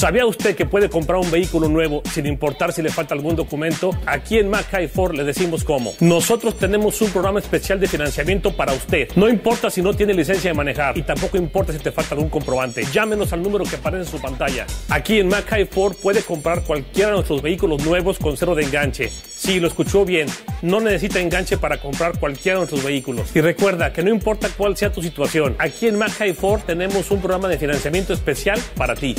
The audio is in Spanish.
¿Sabía usted que puede comprar un vehículo nuevo sin importar si le falta algún documento? Aquí en Mackay Ford le decimos cómo. Nosotros tenemos un programa especial de financiamiento para usted. No importa si no tiene licencia de manejar y tampoco importa si te falta algún comprobante. Llámenos al número que aparece en su pantalla. Aquí en Mackay Ford puede comprar cualquiera de nuestros vehículos nuevos con cero de enganche. Sí, lo escuchó bien. No necesita enganche para comprar cualquiera de nuestros vehículos. Y recuerda que no importa cuál sea tu situación, aquí en Mackay Ford tenemos un programa de financiamiento especial para ti.